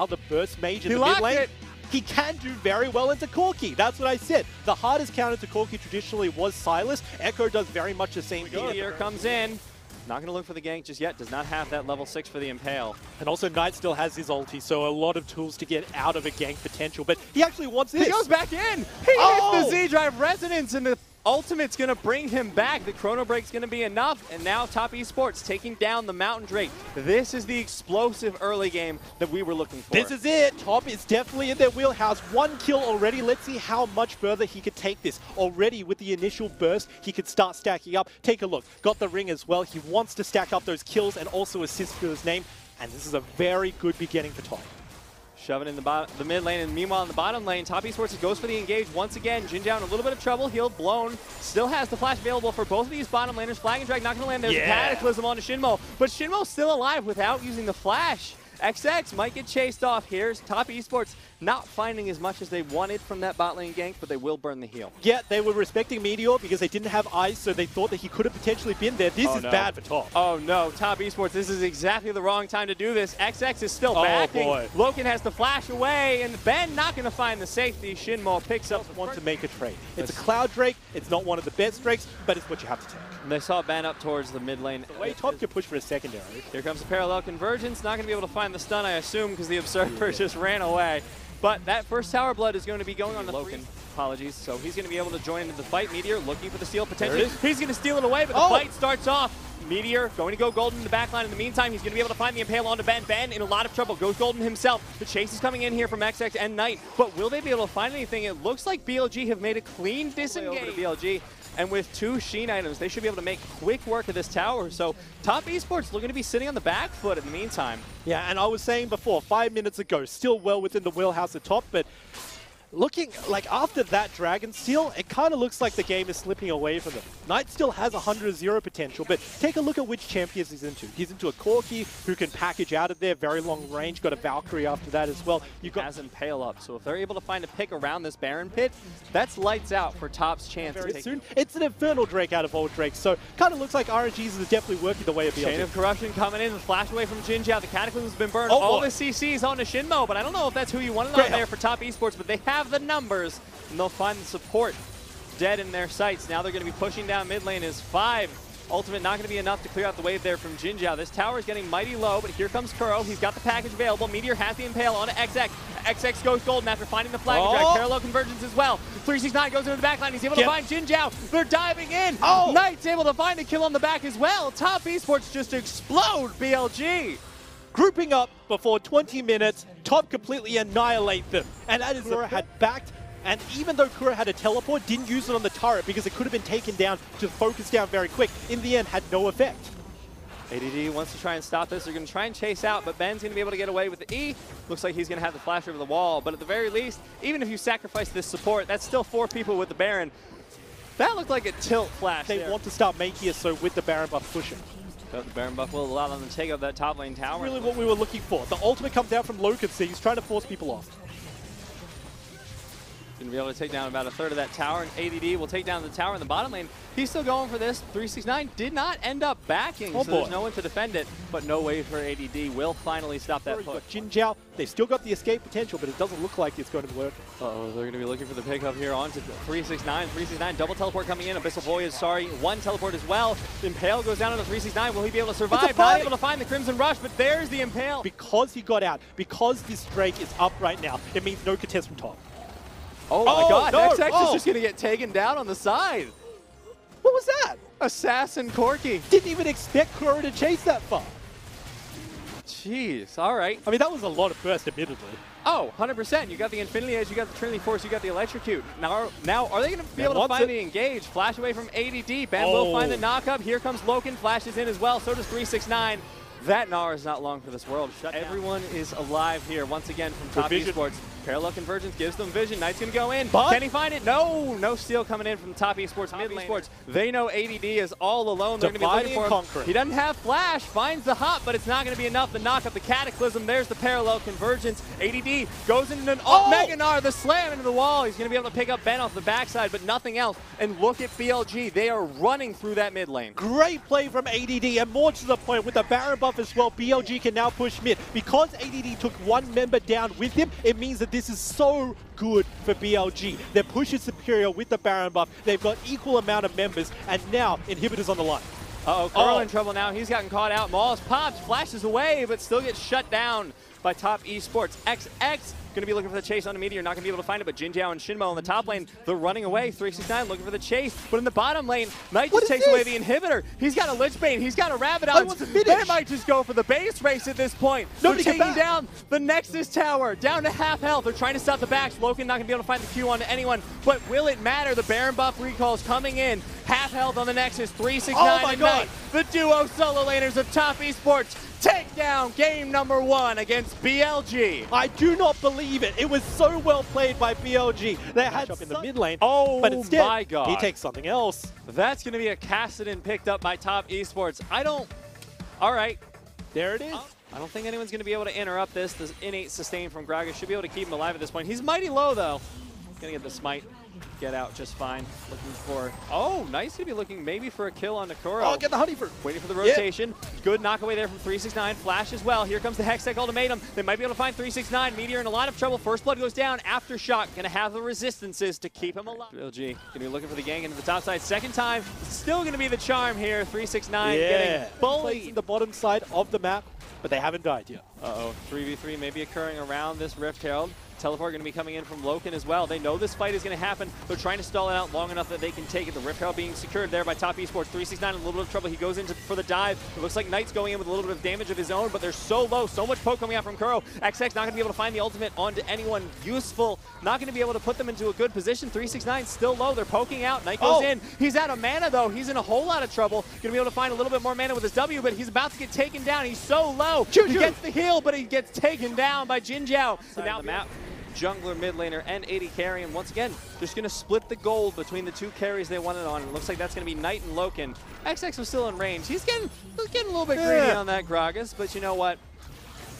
other burst mage in He the mid lane, it. he can do very well into Corki. That's what I said. The hardest counter to Corki traditionally was Sylas. Ekko does very much the same thing. Meteor comes in. Not going to look for the gank just yet. Does not have that level 6 for the Impale. And also Knight still has his ulti, so a lot of tools to get out of a gank potential. But he actually wants this. He goes back in. He Oh! hits the Z-Drive Resonance, and the Ultimate's going to bring him back. The Chrono Break's going to be enough, and now Top Esports taking down the Mountain Drake. This is the explosive early game that we were looking for. This is it. Top is definitely in their wheelhouse. One kill already. Let's see how much further he could take this. Already with the initial burst, he could start stacking up. Take a look. Got the ring as well. He wants to stack up those kills and also assist for his name. And this is a very good beginning for Top. Shoving in the, the mid lane, and meanwhile in the bottom lane, Top Esports goes for the engage once again. Jinjiao in a little bit of trouble, healed, blown. Still has the flash available for both of these bottom laners. Flag and Drag not going to land. There's Yeah. a Cataclysm onto Shinmo, but Shinmo's still alive without using the flash. XX might get chased off. Here's Top Esports not finding as much as they wanted from that bot lane gank, but they will burn the heal. Yeah, they were respecting Meteor because they didn't have eyes, so they thought that he could have potentially been there. This Oh, is no. bad for Top. Oh no, Top Esports, this is exactly the wrong time to do this. XX is still Oh, backing. boy. Loken has to flash away, and Ben not going to find the safety. Shinmo picks up the Want to make a trade. It's a Cloud Drake. It's not one of the best Drakes, but it's what you have to take. And They saw Ben up towards the mid lane. The way Top can push for a secondary. Here comes the parallel convergence. Not going to be able to find the stun, I assume, because the Observer just ran away. But that first Tower Blood is going to be going on the Loken. Apologies. So he's going to be able to join into the fight. Meteor looking for the steal potentially. There it is. He's going to steal it away, but the Oh! fight starts off. Meteor going to go golden in the backline. In the meantime, he's going to be able to find the Impale onto Ben. Ben in a lot of trouble. Goes golden himself. The chase is coming in here from XX and Knight. But will they be able to find anything? It looks like BLG have made a clean disengage. Over to BLG. And with two Sheen items, they should be able to make quick work of this tower. So Top Esports looking to be sitting on the back foot in the meantime. Yeah, and I was saying before, five minutes ago, still well within the wheelhouse at top, but looking like after that Dragon Steal, it kind of looks like the game is slipping away from them. Knight still has 100 0 potential, but take a look at which champions he's into. He's into a Corki who can package out of there, very long range, got a Valkyrie after that as well. You got Has Impale up. So if they're able to find a pick around this Baron pit, that's lights out for Top's chance to very take soon. It's an Infernal Drake out of Old Drake, so kind of looks like RNGs is definitely working the way of Chain BLG. of Corruption coming in, the flash away from Jinjiao. The Cataclysm's been burned. Oh, All boy. the CCs onto Shinmo, but I don't know if that's who you wanted Great on there for Top Esports, but they have the numbers, and they'll find the support dead in their sights. Now they're going to be pushing down mid lane as five. Ultimate not going to be enough to clear out the wave there from Jinjiao. This tower is getting mighty low, but here comes Kuro. He's got the package available. Meteor has the Impale onto XX. XX goes golden after finding the flag and drag. Oh. Parallel convergence as well. 369 goes into the backline. He's able Yep. to find Jinjiao. They're diving in. Oh. Knight's able to find a kill on the back as well. Top Esports just explode BLG. Grouping up before 20 minutes, top completely annihilate them. And that is Kuro had backed, and even though Kuro had a teleport, didn't use it on the turret because it could have been taken down to focus down very quick. In the end, had no effect. ADD wants to try and stop this. They're going to try and chase out, but Ben's going to be able to get away with the E. Looks like he's going to have the flash over the wall, but at the very least, even if you sacrifice this support, that's still four people with the Baron. That looked like a tilt flash They there. want to start making it so with the Baron buff pushing. But the Baron buff will allow them to take out that top lane tower. Really what we were looking for. The ultimate comes out from Loken, so he's trying to force people off. Going to be able to take down about a third of that tower, and ADD will take down the tower in the bottom lane. He's still going for this. 369 did not end up backing, Oh, so there's no one to defend it, but no way for ADD will finally stop that push. Jin Jiao. They've still got the escape potential, but it doesn't look like it's going to work. Uh-oh, they're going to be looking for the pickup here on to 369. 369, double teleport coming in. Abyssal Void is sorry, one teleport as well. Impale goes down on the 369. Will he be able to survive? Not able to find the Crimson Rush, but there's the Impale. Because he got out, because this Drake is up right now, it means no contest from top. Oh my Oh, god, no, XX is oh. just going to get taken down on the side. What was that? Assassin Corki. Didn't even expect Kuro to chase that far. Jeez, all right. I mean, that was a lot of burst, admittedly. Oh, 100%. You got the Infinity Edge, you got the Trinity Force, you got the Electrocute. Now, now are they going to be Ben able to find it. the engage? Flash away from ADD. Ben will Oh. find the oh. knock-up. Here comes Loken. Flashes in as well. So does 369. That Gnar is not long for this world. Shut Everyone is alive here once again from Top. Esports. Parallel Convergence gives them vision. Knight's going to go in. But- Can he find it? No. No steal coming in from Top Esports. Mid Esports. They know ADD is all alone. They're going to be looking for and him. conquering. He doesn't have flash. Finds the hop, but it's not going to be enough. The knock up the Cataclysm. There's the Parallel Convergence. ADD goes into an Oh! Mega Gnar, the slam into the wall. He's going to be able to pick up Ben off the backside, but nothing else. And look at BLG. They are running through that mid lane. Great play from ADD, and more to the point, with the Baron buff buff as well, BLG can now push mid. Because ADD took one member down with him, it means that this is so good for BLG. Their push is superior with the Baron buff. They've got equal amount of members, and now Inhibitor's on the line. Uh-oh, Carl Oh. in trouble now. He's gotten caught out. Maul's pops, flashes away, but still gets shut down by Top Esports. XX going to be looking for the chase on the Meteor, not going to be able to find it, but Jinjiao and Shinmo in the top lane, they're running away. 369 looking for the chase, but in the bottom lane, Knight What just takes away the inhibitor. He's got a Lich Bane, he's got a Rabbit I out. want They might just go for the base race at this point. Nobody they're taking down the Nexus Tower, down to half health. They're trying to stop the backs. Loken not going to be able to find the Q onto anyone, but will it matter? The Baron buff recalls coming in. Half health on the Nexus, 369 Oh my and God. Knight. The duo solo laners of Top Esports take down game number one against BLG. I do not believe it. It was so well played by BLG. They had up in the so- mid lane, Oh but instead my God. he takes something else. That's going to be a Kassadin picked up by Top Esports. I don't. All right. There it is. Uh, I don't think anyone's going to be able to interrupt this. The innate sustain from Gragas should be able to keep him alive at this point. He's mighty low, though. Going to get the smite. Get out just fine. Looking for. Oh, nice to be looking maybe for a kill on Nakuro. Oh, get the honey fruit. Waiting for the Yeah. rotation. Good knock away there from 369. Flash as well. Here comes the Hextech ultimatum. They might be able to find 369. Meteor in a lot of trouble. First blood goes down. Aftershock going to have the resistances to keep him alive. LG going to be looking for the gang into the top side. Second time. Still going to be the charm here. 369 Yeah. getting Plays bullied. in the bottom side of the map, but they haven't died yet. Uh-oh, 3v3 may be occurring around this Rift Herald. Teleport going to be coming in from Loken as well. They know this fight is going to happen. They're trying to stall it out long enough that they can take it. The Rift Herald being secured there by Top Esports. 369 in a little bit of trouble. He goes into for the dive. It looks like Knight's going in with a little bit of damage of his own, but they're so low. So much poke coming out from Kuro. XX not going to be able to find the ultimate onto anyone useful. Not going to be able to put them into a good position. 369 still low. They're poking out. Knight goes Oh. in. He's out of mana though. He's in a whole lot of trouble. Going to be able to find a little bit more mana with his W, but he's about to get taken down. He's so low. Choo he gets the heal, but he gets taken down by Jin Jiao. So now the map. Jungler, mid laner, and 80 carry, and once again, just going to split the gold between the two carries they wanted on. It looks like that's going to be Knight and Loken. XX was still in range. He's getting, he's getting a little bit greedy Yeah. on that Gragas, but you know what?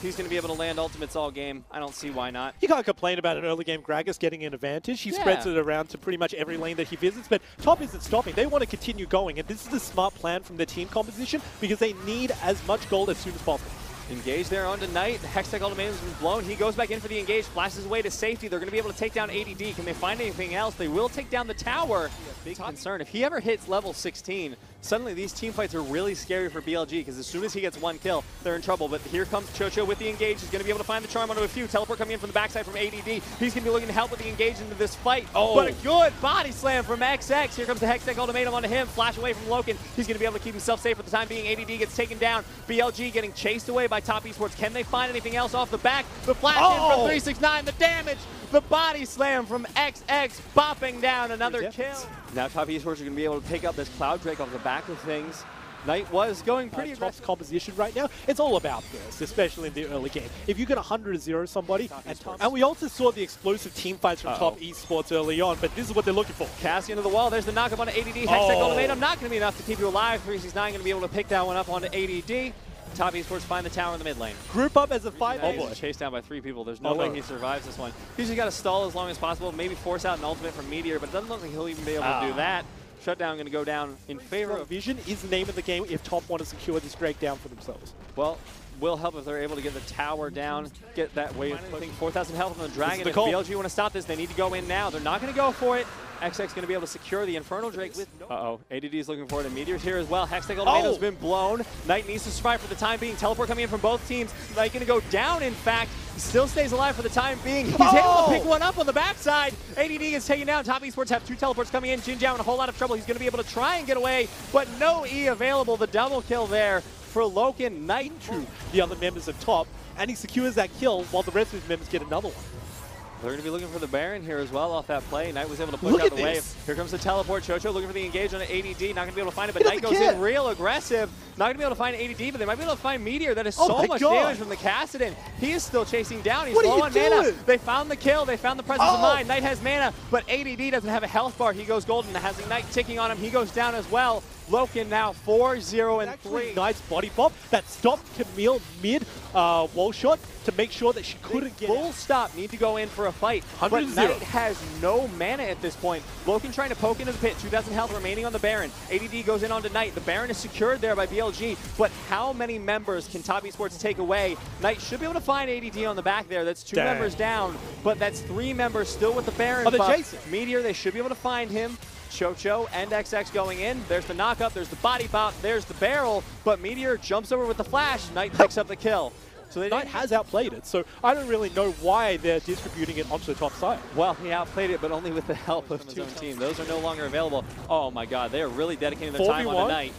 He's going to be able to land ultimates all game. I don't see why not. You can't complain about an early game Gragas getting an advantage. He Yeah. spreads it around to pretty much every lane that he visits, but top isn't stopping. They want to continue going, and this is a smart plan from their team composition because they need as much gold as soon as possible. Engage there onto Knight. Hextech ultimatum's been blown. He goes back in for the engage, flashes away to safety. They're going to be able to take down ADD. Can they find anything else? They will take down the tower. Big concern. If he ever hits level 16, suddenly these team fights are really scary for BLG because as soon as he gets one kill, they're in trouble. But here comes Chocho with the engage. He's going to be able to find the charm onto a few. Teleport coming in from the backside from ADD. He's going to be looking to help with the engage into this fight. Oh. But a good body slam from XX. Here comes the Hextech ultimatum onto him. Flash away from Loken. He's going to be able to keep himself safe for the time being. ADD gets taken down. BLG getting chased away by Top Esports. Can they find anything else off the back? The flash in Oh. from 369. The damage. The body slam from XX. Bopping down another Yeah. kill. Now Top Esports are going to be able to pick up this Cloud Drake off the back of things. Knight was going pretty uh, top's composition right now, it's all about this, especially in the early game. If you get 100-0 somebody, and, and we also saw the explosive team fights from Uh-oh. Top Esports early on, but this is what they're looking for. Cassie into the wall. There's the knockup on ADD. Hextech Oh. ultimatum. Not going to be enough to keep you alive. 369 going to be able to pick that one up onto ADD. Top Esports find the tower in the mid lane. Group up as a five. Oh boy. chased down by three people. There's no Oh, way no. he survives this one. He's just got to stall as long as possible, maybe force out an ultimate from Meteor, but it doesn't look like he'll even be able to Ah. do that. Shutdown going to go down in favor of, Vision is the name of the game if Top want to secure this Drake down for themselves. well, will help if they're able to get the tower down, get that wave. I think 4,000 health on the Dragon. the If. BLG want to stop this, they need to go in now. They're not going to go for it. XX is going to be able to secure the Infernal Drake with no... Uh-oh. ADD is looking for it, and Meteor's here as well. Hextech Ultimatum's Oh. been blown. Knight needs to survive for the time being. Teleport coming in from both teams. Knight going to go down, in fact. He still stays alive for the time being. He's able Oh. to pick oh! one up on the backside. ADD is taken down. Top Esports have two teleports coming in. Jin Jiao in a whole lot of trouble. He's going to be able to try and get away, but no E available. The double kill there for Loken. Knight To the other members of Top, and he secures that kill while the rest of his members get another one. They're going to be looking for the Baron here as well off that play. Knight was able to push Look out the this. wave. Here comes the teleport. Chocho looking for the engage on an ADD. Not going to be able to find it, but Knight goes in real aggressive. Not going to be able to find ADD, but they might be able to find Meteor. That is Oh so much God. damage from the Kassadin. He is still chasing down. He's What are low you on mana. doing? They found the kill. They found the presence of Oh. mind. Knight has mana, but ADD doesn't have a health bar. He goes golden. Has a Knight ticking on him. He goes down as well. Loken now 4-0 and Actually, 3. nice body pop that stopped Camille mid uh, wall shot to make sure that she couldn't get Full stop, need to go in for a fight. But 100-0. Knight has no mana at this point. Loken trying to poke into the pit, 2,000 health remaining on the Baron. ADD goes in on Knight. The Baron is secured there by BLG, but how many members can Top Esports take away? Knight should be able to find ADD on the back there. That's two Dang. members down, but that's three members still with the Baron. Oh, buff. chasing. Meteor, they should be able to find him. Chocho and XX going in. There's the knockup, there's the body pop, there's the barrel, but Meteor jumps over with the flash. Knight picks up the kill. So they Knight has outplayed it, so I don't really know why they're distributing it onto the top side. Well, he outplayed it, but only with the help of his own team. Those are no longer available. Oh my god, they are really dedicating their time on the Knight.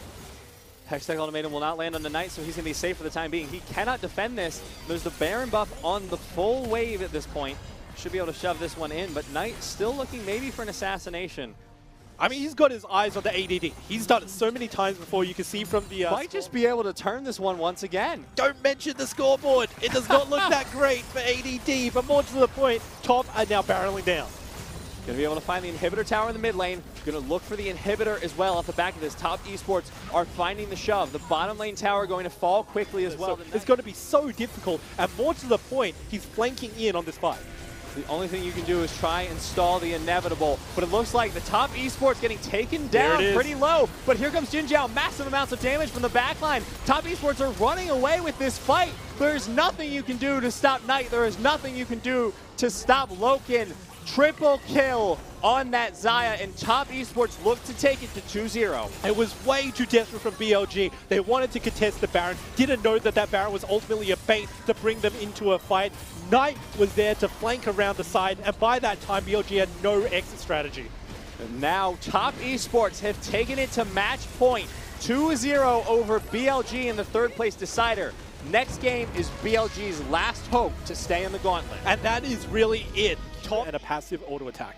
Hextech Ultimatum will not land on the Knight, so he's going to be safe for the time being. He cannot defend this. There's the Baron buff on the full wave at this point. Should be able to shove this one in, but Knight still looking maybe for an assassination. I mean, he's got his eyes on the ADD. He's done it so many times before. You can see from the. Uh, Might just be able to turn this one once again. Don't mention the scoreboard. It does not look that great for ADD, but more to the point, top are now barreling down. Going to be able to find the inhibitor tower in the mid lane. Going to look for the inhibitor as well off the back of this. Top esports are finding the shove. The bottom lane tower going to fall quickly as well. So it's going to be so difficult, and more to the point, he's flanking in on this fight. The only thing you can do is try and stall the inevitable. But it looks like the top esports getting taken down pretty low. But here comes Jin Jiao, massive amounts of damage from the backline. Top esports are running away with this fight. There's nothing you can do to stop Knight. There is nothing you can do to stop Loken. Triple kill on that Xayah, and top esports look to take it to 2-0. It was way too desperate from BLG. They wanted to contest the Baron, didn't know that that Baron was ultimately a bait to bring them into a fight. Knight was there to flank around the side, and by that time, BLG had no exit strategy. And now top esports have taken it to match point. 2-0 over BLG in the third place decider. Next game is BLG's last hope to stay in the gauntlet. And that is really it. Top and a passive auto attack.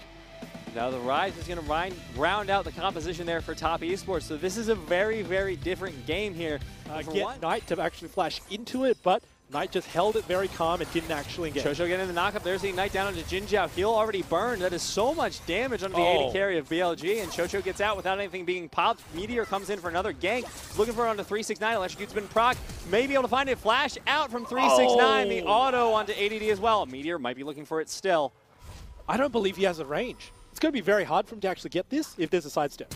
Now the Ryze is going to round out the composition there for top esports. So this is a very, very different game here. Uh, get one- Knight to actually flash into it, but Knight just held it very calm and didn't actually engage. Chocho getting the knockup. There's the Ignite down onto Jin Jiao. Heal already burned. That is so much damage under the Oh. 80 carry of BLG. And Chocho gets out without anything being popped. Meteor comes in for another gank. Looking for it onto 369. Electrocute's been proc. May be able to find it. Flash out from 369. The Oh. auto onto ADD as well. Meteor might be looking for it still. I don't believe he has a range. It's going to be very hard for him to actually get this if there's a sidestep.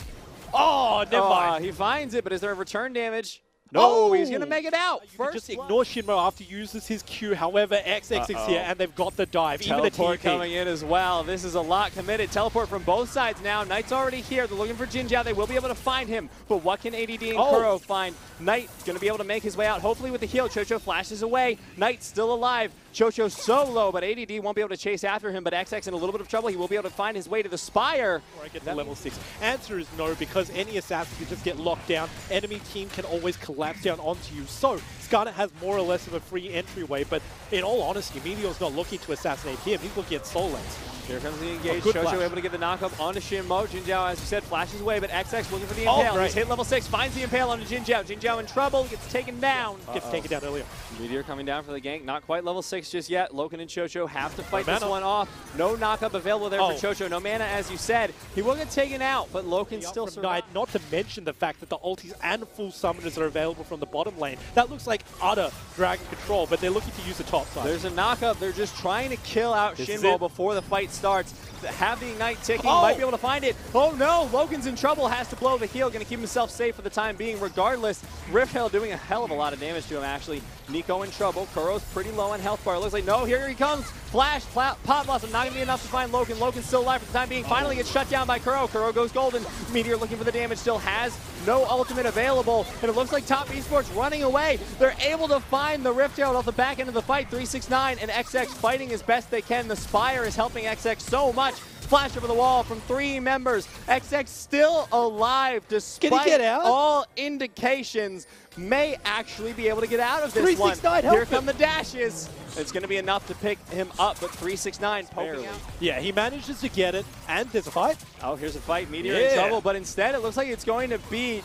Oh, never Uh, mind. he finds it, but is there a return damage? No, he's going to Oh! make it out. You can First just blood. ignore Shinmo after he uses his Q. However, XX is Uh-oh. here, and they've got the dive. Even a Teleport TP. coming in as well. This is a lot committed. Teleport from both sides now. Knight's already here. They're looking for Jinjiao. They will be able to find him. But what can ADD and Oh. Kuro find? Knight going to be able to make his way out. Hopefully with the heal. Chocho flashes away. Knight still alive. Chocho so low, but ADD won't be able to chase after him. But XX in a little bit of trouble. He will be able to find his way to the Spire. Before I get to level 6? Answer is no, because any assassin can just get locked down. Enemy team can always collapse down onto you. So, Skarner has more or less of a free entryway, but in all honesty, Meteor's not looking to assassinate him. He's looking at Soul Lens. Here comes the engage. good Chocho able to get the knockup onto Shinmo. Jinjiao, as you said, flashes away, but XX looking for the Oh, impale. great. He's hit level 6, finds the impale onto Jinjiao. Jinjiao in trouble, gets taken down. Gets taken down earlier. Meteor coming down for the gank. Not quite level 6 just yet. Loken and Chocho have to fight this one off. No knockup available there Oh. for Chocho. No mana, as you said. He will get taken out, but Loken still. Knight, not to mention the fact that the ultis and full summoners are available from the bottom lane. That looks like utter dragon control, but they're looking to use the top side. There's a knockup. They're just trying to kill out This Shinmo before the fight starts. Have the Ignite ticking. Oh. Might be able to find it. Oh no! Loken's in trouble. Has to blow the heal. Going to keep himself safe for the time being. Regardless, Rifthill doing a hell of a lot of damage to him, actually. Neeko in trouble. Kuro's pretty low on health bar. Looks like, no, here he comes. Flash, pop blossom. Not going to be enough to find Logan. Loken's still alive for the time being. Finally gets shut down by Kuro. Kuro goes golden. Meteor looking for the damage. Still has no ultimate available. And it looks like Top Esports running away. They're able to find the Rift Herald off the back end of the fight. 369 and XX fighting as best they can. The Spire is helping XX so much. Flash over the wall from three members. XX still alive despite get out? all indications. May actually be able to get out of this one. 369, help Here him. come the dashes. It's going to be enough to pick him up, but 369 poking out. Yeah, he manages to get it, and there's a fight. Oh, here's a fight. Meteor in trouble, but instead it looks like it's going to be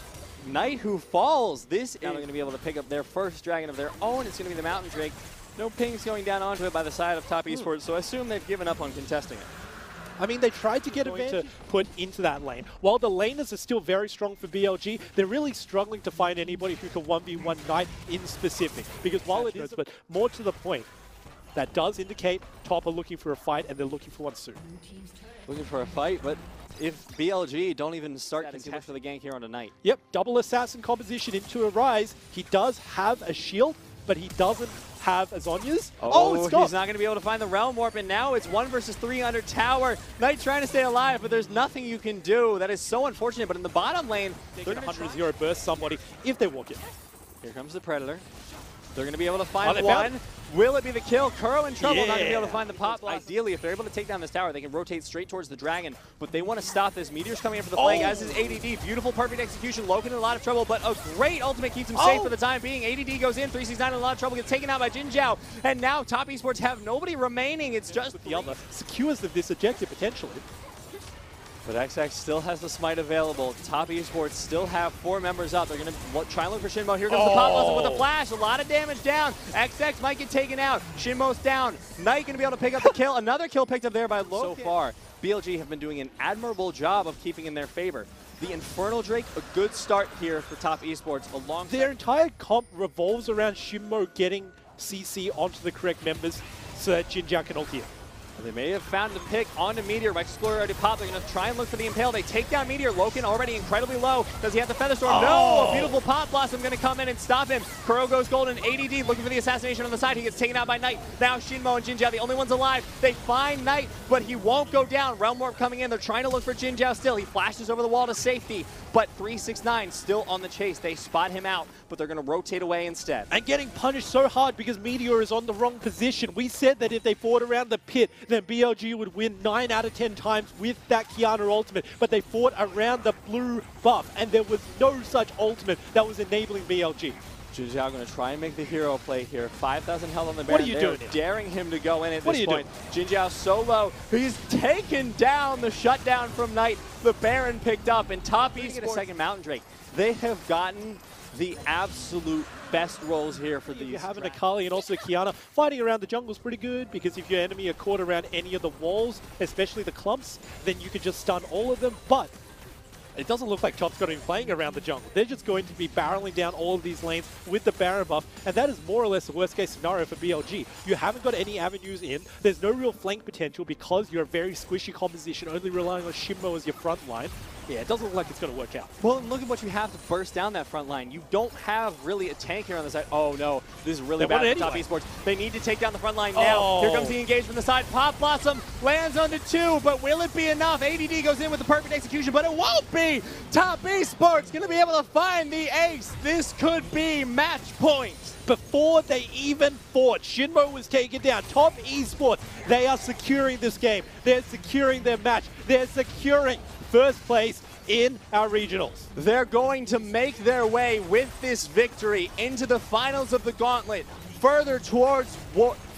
Knight who falls. This now they're going to be able to pick up their first dragon of their own. It's going to be the Mountain Drake. No pings going down onto it by the side of Top hmm. Esports, so I assume they've given up on contesting it. I mean, they tried to get Going advantage to- put into that lane. While the laners are still very strong for BLG, they're really struggling to find anybody who can 1v1 Knight in specific. Because while it is, but more to the point, that does indicate Top are looking for a fight and they're looking for one soon. Looking for a fight, but if BLG don't even start That is too for the gank here on tonight. Yep, double assassin composition into a Ryze. He does have a shield, but he doesn't have a Zhonya's. Oh, oh, it's he's not going to be able to find the Realm Warp, and now it's one versus three under tower. Knight trying to stay alive, but there's nothing you can do. That is so unfortunate, but in the bottom lane, They they're going to 100 0 burst somebody if they walk in. Here comes the Predator. They're going to be able to Oh, find they one. Will it be the kill? Kuro in trouble, not going to be able to find the pop. Ideally, if they're able to take down this tower, they can rotate straight towards the dragon, but they want to stop this. Meteor's coming in for the flank, Oh. as is ADD. Beautiful, perfect execution. Loken in a lot of trouble, but a great ultimate keeps him safe Oh. for the time being. ADD goes in, 369 in a lot of trouble, gets taken out by Jin Jiao, and now Top Esports have nobody remaining. It's just The other secures of this objective potentially. But XX still has the smite available. Top Esports still have four members up. They're going to try and look for Shinmo. Here comes the pop blossom with a Oh. flash. A lot of damage down. XX might get taken out. Shinmo's down. Knight going to be able to pick up the kill. Another kill picked up there by so far. BLG have been doing an admirable job of keeping in their favor. The Infernal Drake, a good start here for Top Esports along Their entire comp revolves around Shinmo getting CC onto the correct members so that Jinjiao can ult it. They may have found the pick onto Meteor. Rex Explorer already popped. They're going to try and look for the Impale. They take down Meteor. Loken already incredibly low. Does he have the Featherstorm? No! Oh. A beautiful Pop Blossom going to come in and stop him. Kuro goes golden. ADD looking for the assassination on the side. He gets taken out by Knight. Now Shinmo and Jinjiao, the only ones alive. They find Knight, but he won't go down. Realm Warp coming in. They're trying to look for Jinjiao still. He flashes over the wall to safety, but 369 still on the chase. They spot him out, but they're going to rotate away instead. And getting punished so hard because Meteor is on the wrong position. We said that if they fought around the pit, then BLG would win 9 out of 10 times with that Qiyana ultimate. But they fought around the blue buff, and there was no such ultimate that was enabling BLG. Jinjiao going to try and make the hero play here. 5,000 health on the Baron. What are you They're doing daring him to go in at What this point. Jinjiao so low. He's taken down the shutdown from Knight. The Baron picked up, and top Get a second Mountain Drake. They have gotten the absolute best roles here for these. You have having Akali and also Qiyana, fighting around the jungle is pretty good because if your enemy are caught around any of the walls, especially the clumps, then you could just stun all of them. But it doesn't look like Top's going to be playing around the jungle. They're just going to be barreling down all of these lanes with the Baron buff, and that is more or less the worst case scenario for BLG. You haven't got any avenues in. There's no real flank potential because you're a very squishy composition, only relying on Shinmo as your front line. Yeah, it doesn't look like it's going to work out. Well, and look at what you have to burst down that front line. You don't have really a tank here on the side. Oh no, this is really They bad for it Top anyway. Esports. They need to take down the front line now. Oh. Here Oh. comes the engage from the side. Pop Blossom lands onto two, but will it be enough? ADD goes in with the perfect execution, but it won't be. Top Esports going to be able to find the ace. This could be match point. before they even fought. Shinmo was taken down. Top Esports, they are securing this game. They're securing their match. They're securing first place in our regionals. They're going to make their way with this victory into the finals of the Gauntlet, further towards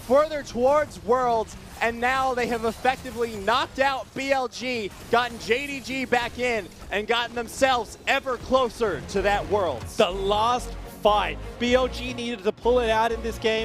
further towards Worlds, and now they have effectively knocked out BLG, gotten JDG back in, and gotten themselves ever closer to that Worlds. The last fight. BLG needed to pull it out in this game.